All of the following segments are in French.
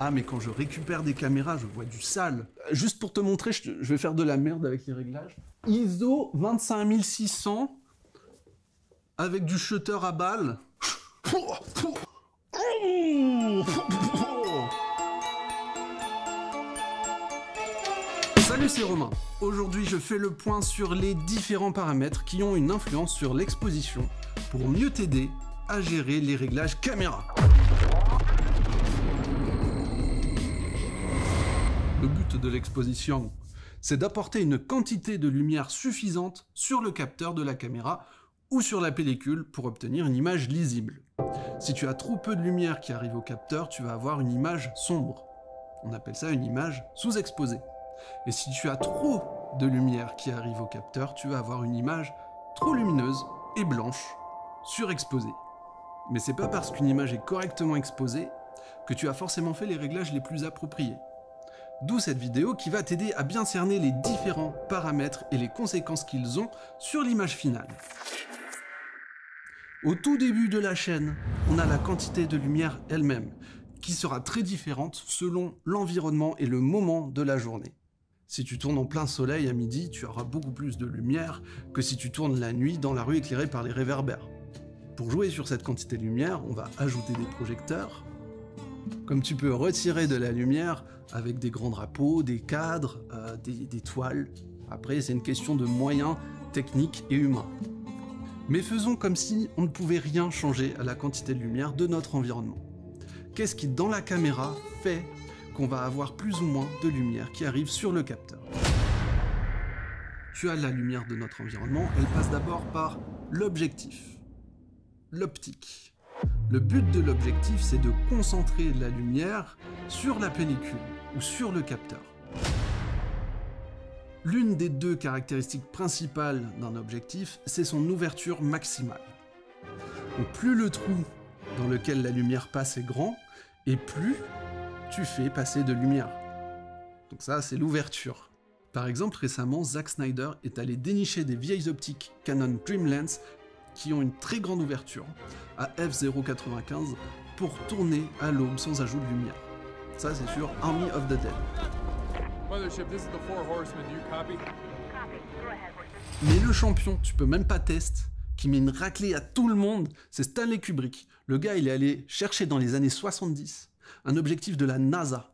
Ah, mais quand je récupère des caméras, je vois du sale. Juste pour te montrer, je, je vais faire de la merde avec les réglages. ISO 25600 avec du shutter à balle. Salut, c'est Romain. Aujourd'hui, je fais le point sur les différents paramètres qui ont une influence sur l'exposition pour mieux t'aider à gérer les réglages caméra. De l'exposition, c'est d'apporter une quantité de lumière suffisante sur le capteur de la caméra ou sur la pellicule pour obtenir une image lisible. Si tu as trop peu de lumière qui arrive au capteur, tu vas avoir une image sombre. On appelle ça une image sous-exposée. Et si tu as trop de lumière qui arrive au capteur, tu vas avoir une image trop lumineuse et blanche, surexposée. Mais c'est pas parce qu'une image est correctement exposée que tu as forcément fait les réglages les plus appropriés. D'où cette vidéo qui va t'aider à bien cerner les différents paramètres et les conséquences qu'ils ont sur l'image finale. Au tout début de la chaîne, on a la quantité de lumière elle-même, qui sera très différente selon l'environnement et le moment de la journée. Si tu tournes en plein soleil à midi, tu auras beaucoup plus de lumière que si tu tournes la nuit dans la rue éclairée par les réverbères. Pour jouer sur cette quantité de lumière, on va ajouter des projecteurs. Comme tu peux retirer de la lumière avec des grands drapeaux, des cadres, euh, des, des toiles. Après, c'est une question de moyens techniques et humains. Mais faisons comme si on ne pouvait rien changer à la quantité de lumière de notre environnement. Qu'est-ce qui, dans la caméra, fait qu'on va avoir plus ou moins de lumière qui arrive sur le capteur? Tu as la lumière de notre environnement, elle passe d'abord par l'objectif, l'optique. Le but de l'objectif, c'est de concentrer la lumière sur la pellicule ou sur le capteur. L'une des deux caractéristiques principales d'un objectif, c'est son ouverture maximale. Plus le trou dans lequel la lumière passe est grand, et plus tu fais passer de lumière. Donc ça, c'est l'ouverture. Par exemple, récemment, Zack Snyder est allé dénicher des vieilles optiques Canon Dreamlens qui ont une très grande ouverture, à f0.95, pour tourner à l'aube sans ajout de lumière. Ça, c'est sur Army of the Dead. Mais le champion, tu peux même pas tester, qui met une raclée à tout le monde, c'est Stanley Kubrick. Le gars, il est allé chercher dans les années 70 un objectif de la NASA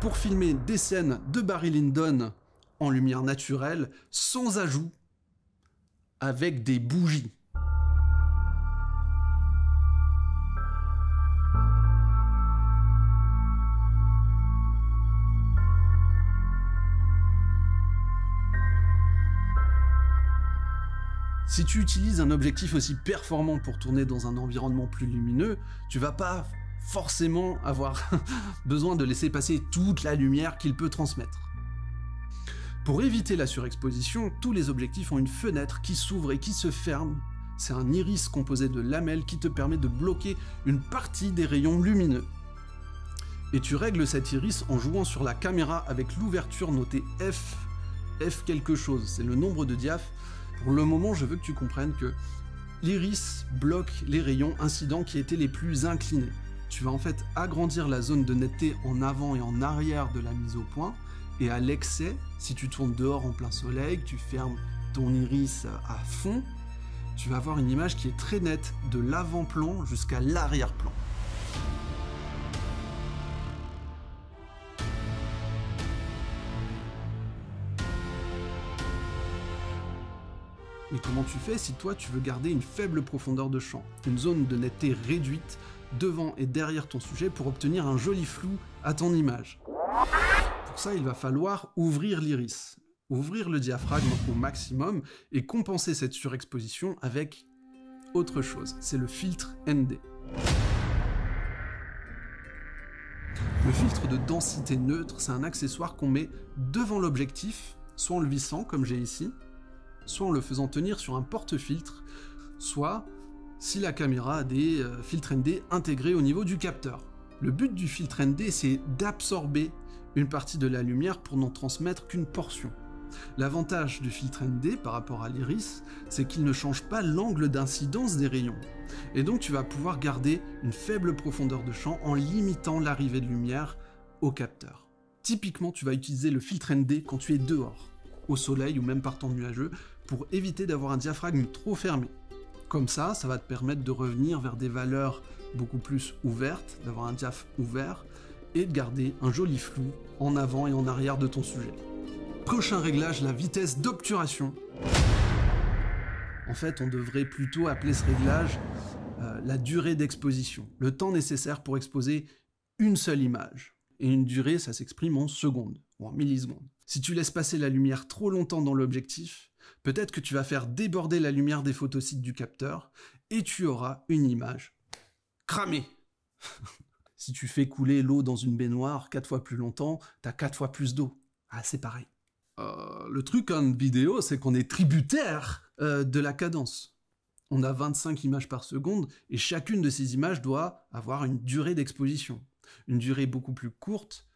pour filmer des scènes de Barry Lyndon en lumière naturelle, sans ajout, avec des bougies. Si tu utilises un objectif aussi performant pour tourner dans un environnement plus lumineux, tu vas pas forcément avoir besoin de laisser passer toute la lumière qu'il peut transmettre. Pour éviter la surexposition, tous les objectifs ont une fenêtre qui s'ouvre et qui se ferme. C'est un iris composé de lamelles qui te permet de bloquer une partie des rayons lumineux. Et tu règles cet iris en jouant sur la caméra avec l'ouverture notée F, F quelque chose, c'est le nombre de diaph. Pour le moment, je veux que tu comprennes que l'iris bloque les rayons incidents qui étaient les plus inclinés tu vas en fait agrandir la zone de netteté en avant et en arrière de la mise au point. Et à l'excès, si tu tournes dehors en plein soleil, que tu fermes ton iris à fond, tu vas avoir une image qui est très nette de l'avant-plan jusqu'à l'arrière-plan. Mais comment tu fais si toi tu veux garder une faible profondeur de champ, une zone de netteté réduite devant et derrière ton sujet pour obtenir un joli flou à ton image? Pour ça, il va falloir ouvrir l'iris, ouvrir le diaphragme au maximum et compenser cette surexposition avec autre chose, c'est le filtre ND. Le filtre de densité neutre, c'est un accessoire qu'on met devant l'objectif, soit en le vissant comme j'ai ici, soit en le faisant tenir sur un porte-filtre, soit si la caméra a des euh, filtres ND intégrés au niveau du capteur. Le but du filtre ND, c'est d'absorber une partie de la lumière pour n'en transmettre qu'une portion. L'avantage du filtre ND par rapport à l'iris, c'est qu'il ne change pas l'angle d'incidence des rayons. Et donc tu vas pouvoir garder une faible profondeur de champ en limitant l'arrivée de lumière au capteur. Typiquement, tu vas utiliser le filtre ND quand tu es dehors, au soleil ou même par temps nuageux, pour éviter d'avoir un diaphragme trop fermé. Comme ça, ça va te permettre de revenir vers des valeurs beaucoup plus ouvertes, d'avoir un diaph ouvert, et de garder un joli flou en avant et en arrière de ton sujet. Prochain réglage, la vitesse d'obturation. En fait, on devrait plutôt appeler ce réglage euh, la durée d'exposition, le temps nécessaire pour exposer une seule image. Et une durée, ça s'exprime en secondes ou en millisecondes. Si tu laisses passer la lumière trop longtemps dans l'objectif, peut-être que tu vas faire déborder la lumière des photocites du capteur et tu auras une image cramée. si tu fais couler l'eau dans une baignoire quatre fois plus longtemps, t'as quatre fois plus d'eau. Ah, c'est pareil. Euh, le truc en vidéo, c'est qu'on est tributaire euh, de la cadence. On a 25 images par seconde et chacune de ces images doit avoir une durée d'exposition. Une durée beaucoup plus courte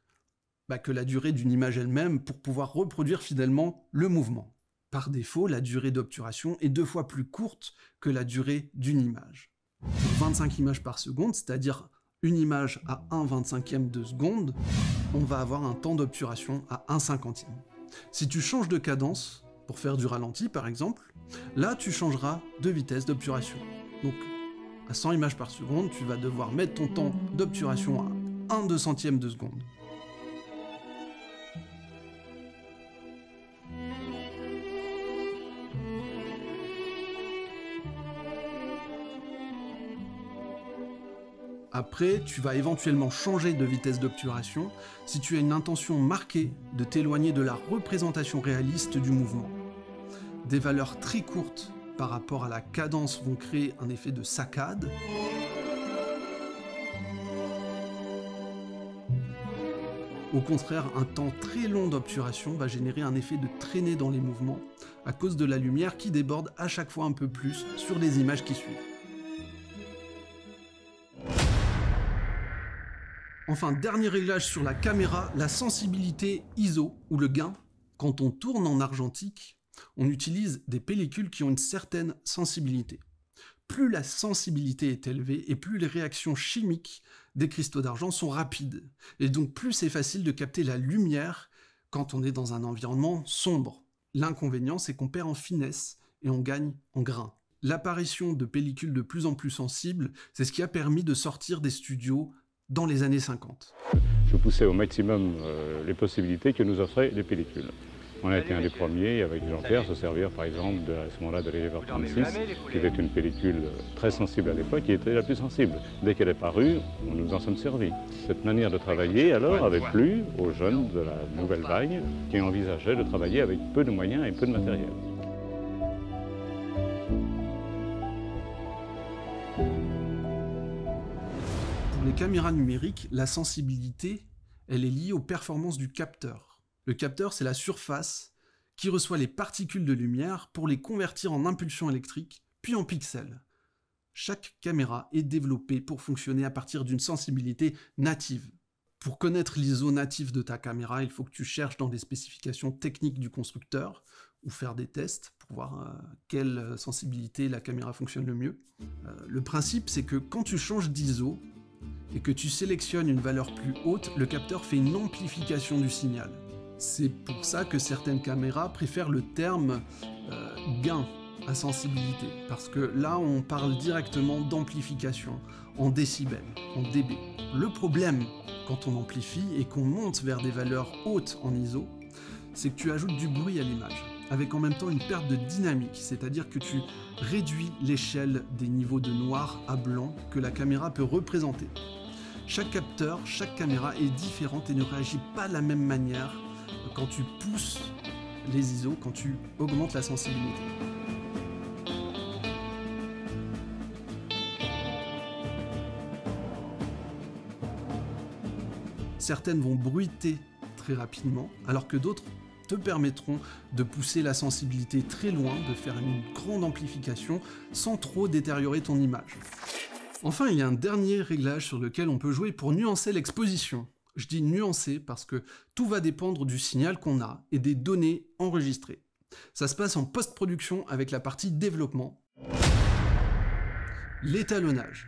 bah, que la durée d'une image elle-même pour pouvoir reproduire fidèlement le mouvement. Par défaut, la durée d'obturation est deux fois plus courte que la durée d'une image. Pour 25 images par seconde, c'est-à-dire une image à 1 25e de seconde, on va avoir un temps d'obturation à 1 50e. Si tu changes de cadence, pour faire du ralenti par exemple, là tu changeras de vitesse d'obturation. Donc à 100 images par seconde, tu vas devoir mettre ton temps d'obturation à 1 200e de seconde. Après, tu vas éventuellement changer de vitesse d'obturation si tu as une intention marquée de t'éloigner de la représentation réaliste du mouvement. Des valeurs très courtes par rapport à la cadence vont créer un effet de saccade. Au contraire, un temps très long d'obturation va générer un effet de traînée dans les mouvements à cause de la lumière qui déborde à chaque fois un peu plus sur les images qui suivent. Enfin, dernier réglage sur la caméra, la sensibilité ISO ou le gain. Quand on tourne en argentique, on utilise des pellicules qui ont une certaine sensibilité. Plus la sensibilité est élevée et plus les réactions chimiques des cristaux d'argent sont rapides. Et donc plus c'est facile de capter la lumière quand on est dans un environnement sombre. L'inconvénient, c'est qu'on perd en finesse et on gagne en grain. L'apparition de pellicules de plus en plus sensibles, c'est ce qui a permis de sortir des studios dans les années 50. Je poussais au maximum euh, les possibilités que nous offraient les pellicules. On a été un des premiers, avec Jean-Pierre, se servir par exemple de, à ce moment-là de l'Elever 36, qui était une pellicule très sensible à l'époque, qui était la plus sensible. Dès qu'elle est parue, on nous en sommes servis. Cette manière de travailler, alors, avait plu aux jeunes de la nouvelle vague qui envisageaient de travailler avec peu de moyens et peu de matériel. Les caméras numériques, la sensibilité, elle est liée aux performances du capteur. Le capteur, c'est la surface qui reçoit les particules de lumière pour les convertir en impulsions électriques, puis en pixels. Chaque caméra est développée pour fonctionner à partir d'une sensibilité native. Pour connaître l'ISO natif de ta caméra, il faut que tu cherches dans des spécifications techniques du constructeur ou faire des tests pour voir euh, quelle sensibilité la caméra fonctionne le mieux. Euh, le principe, c'est que quand tu changes d'ISO, et que tu sélectionnes une valeur plus haute, le capteur fait une amplification du signal. C'est pour ça que certaines caméras préfèrent le terme euh, gain à sensibilité, parce que là on parle directement d'amplification en décibels, en dB. Le problème quand on amplifie et qu'on monte vers des valeurs hautes en ISO, c'est que tu ajoutes du bruit à l'image, avec en même temps une perte de dynamique, c'est-à-dire que tu réduis l'échelle des niveaux de noir à blanc que la caméra peut représenter. Chaque capteur, chaque caméra est différente et ne réagit pas de la même manière quand tu pousses les ISO, quand tu augmentes la sensibilité. Certaines vont bruiter très rapidement, alors que d'autres te permettront de pousser la sensibilité très loin, de faire une grande amplification sans trop détériorer ton image. Enfin, il y a un dernier réglage sur lequel on peut jouer pour nuancer l'exposition, Je dis nuancé parce que tout va dépendre du signal qu'on a et des données enregistrées. Ça se passe en post-production avec la partie développement. L'étalonnage.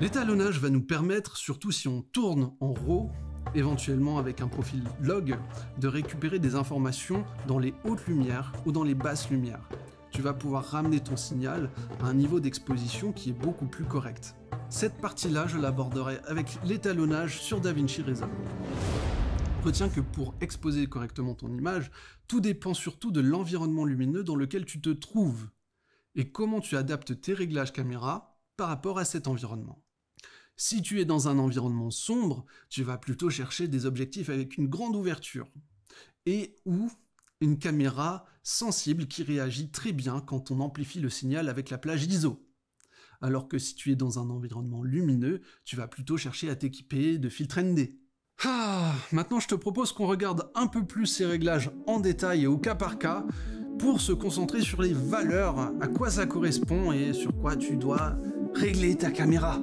L'étalonnage va nous permettre, surtout si on tourne en RAW, éventuellement avec un profil log, de récupérer des informations dans les hautes lumières ou dans les basses lumières. Tu vas pouvoir ramener ton signal à un niveau d'exposition qui est beaucoup plus correct. Cette partie-là, je l'aborderai avec l'étalonnage sur DaVinci Resolve. Retiens que pour exposer correctement ton image, tout dépend surtout de l'environnement lumineux dans lequel tu te trouves et comment tu adaptes tes réglages caméra par rapport à cet environnement. Si tu es dans un environnement sombre, tu vas plutôt chercher des objectifs avec une grande ouverture et ou une caméra sensible qui réagit très bien quand on amplifie le signal avec la plage ISO. Alors que si tu es dans un environnement lumineux, tu vas plutôt chercher à t'équiper de filtres ND. Ah, maintenant je te propose qu'on regarde un peu plus ces réglages en détail et au cas par cas pour se concentrer sur les valeurs, à quoi ça correspond et sur quoi tu dois régler ta caméra.